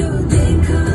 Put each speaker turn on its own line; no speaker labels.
you think